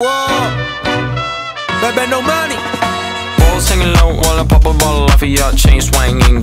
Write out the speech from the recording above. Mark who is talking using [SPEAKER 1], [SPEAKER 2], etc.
[SPEAKER 1] Whoa, baby, no money.
[SPEAKER 2] Balls hanging low while I pop a bottle off of your chain swinging,